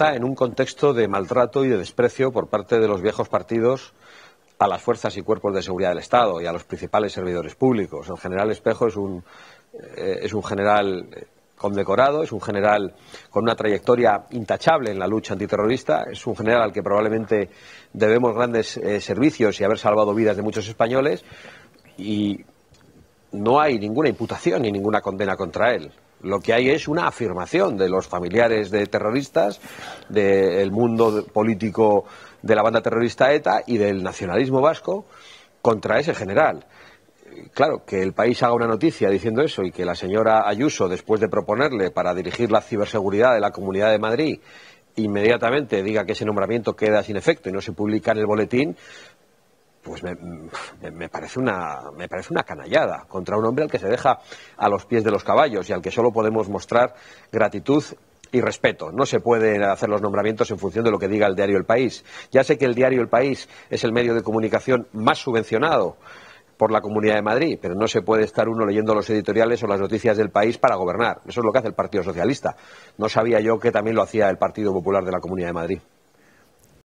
en un contexto de maltrato y de desprecio por parte de los viejos partidos a las fuerzas y cuerpos de seguridad del Estado y a los principales servidores públicos. El general Espejo es un, eh, es un general condecorado, es un general con una trayectoria intachable en la lucha antiterrorista, es un general al que probablemente debemos grandes eh, servicios y haber salvado vidas de muchos españoles y no hay ninguna imputación ni ninguna condena contra él. Lo que hay es una afirmación de los familiares de terroristas, del mundo político de la banda terrorista ETA y del nacionalismo vasco contra ese general. Claro, que el país haga una noticia diciendo eso y que la señora Ayuso, después de proponerle para dirigir la ciberseguridad de la Comunidad de Madrid, inmediatamente diga que ese nombramiento queda sin efecto y no se publica en el boletín, pues me, parece una, me parece una canallada contra un hombre al que se deja a los pies de los caballos y al que solo podemos mostrar gratitud y respeto. No se pueden hacer los nombramientos en función de lo que diga el diario El País. Ya sé que el diario El País es el medio de comunicación más subvencionado por la Comunidad de Madrid, pero no se puede estar uno leyendo los editoriales o las noticias del país para gobernar. Eso es lo que hace el Partido Socialista. No sabía yo que también lo hacía el Partido Popular de la Comunidad de Madrid.